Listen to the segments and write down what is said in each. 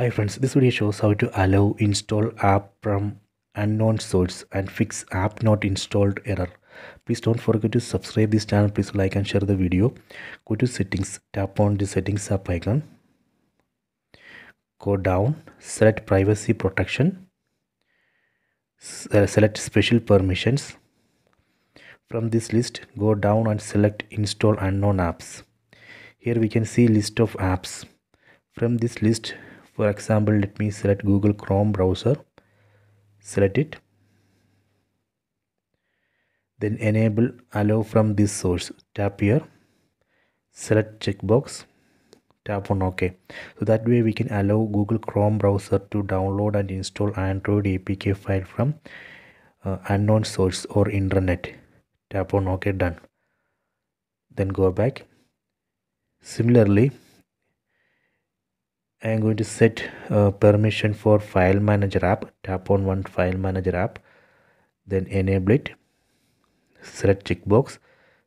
Hi friends, this video shows how to allow install app from unknown source and fix app not installed error. Please don't forget to subscribe this channel. Please like and share the video. Go to settings, tap on the settings app icon. Go down, select privacy protection. Uh, select special permissions. From this list, go down and select install unknown apps. Here we can see list of apps. From this list, for example let me select google chrome browser select it then enable allow from this source. Tap here select checkbox tap on ok. So that way we can allow google chrome browser to download and install android apk file from uh, unknown source or internet tap on ok done. Then go back. Similarly I am going to set uh, permission for file manager app. Tap on one file manager app. Then enable it. Select checkbox.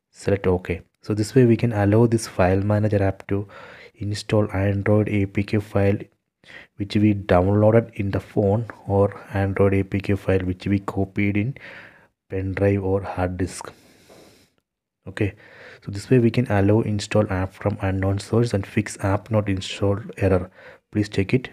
Select ok. So this way we can allow this file manager app to install android apk file which we downloaded in the phone or android apk file which we copied in pen drive or hard disk okay. So this way we can allow install app from unknown source and fix app not installed error. Please check it